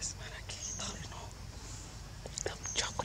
Christmas. I can't. I don't chocolate.